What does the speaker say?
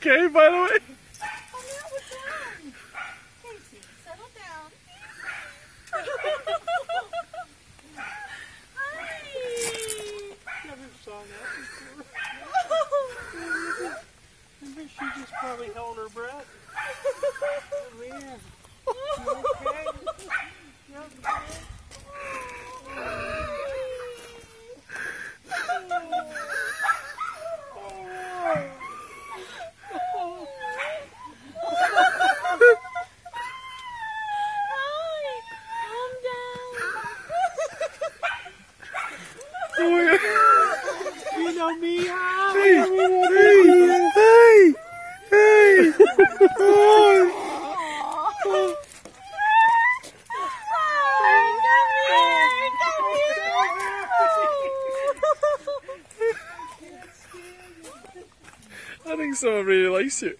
okay, by the way? she just probably held her breath. Oh, man. know me how. Ah. Hey, hey, hey, hey. Oh. I think someone really likes you.